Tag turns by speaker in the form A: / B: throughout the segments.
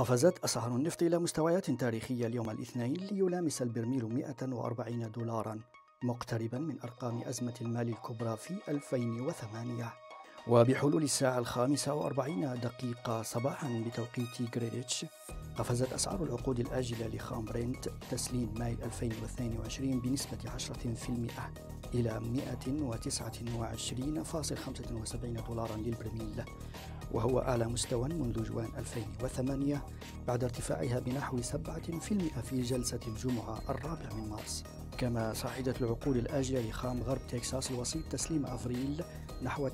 A: قفزت أسعار النفط إلى مستويات تاريخية اليوم الاثنين ليلامس البرميل 140 دولارا مقتربا من أرقام أزمة المال الكبرى في 2008 وبحلول الساعة الخامسة وأربعين دقيقة صباحا بتوقيت غرينتش قفزت أسعار العقود الآجلة لخام برنت تسليم ماي 2022 بنسبة 10% إلى 129.75 دولارا للبرميل. وهو أعلى مستوى منذ جوان 2008 بعد ارتفاعها بنحو 7% في جلسة الجمعة الرابع من مارس. كما صعدت العقود الآجلة لخام غرب تكساس الوسيط تسليم أفريل نحو 9%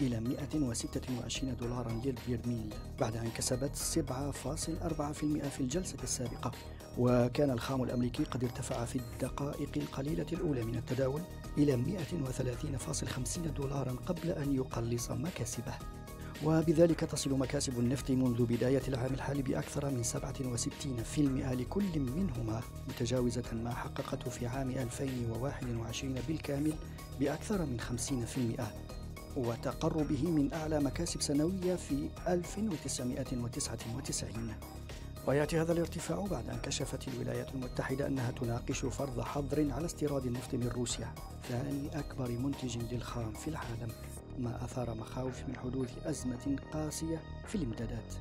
A: إلى 126 دولارا للبرميل بعد أن كسبت 7.4% في الجلسة السابقة. وكان الخام الأمريكي قد ارتفع في الدقائق القليلة الأولى من التداول إلى 130.50 دولارا قبل أن يقلص مكاسبه. وبذلك تصل مكاسب النفط منذ بداية العام الحالي بأكثر من 67% لكل منهما متجاوزة ما حققته في عام 2021 بالكامل بأكثر من 50% وتقربه من أعلى مكاسب سنوية في 1999 ويأتي هذا الارتفاع بعد أن كشفت الولايات المتحدة أنها تناقش فرض حظر على استيراد النفط من روسيا ثاني أكبر منتج للخام في العالم. ما أثار مخاوف من حدوث أزمة قاسية في الإمدادات.